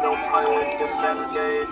don't disengage.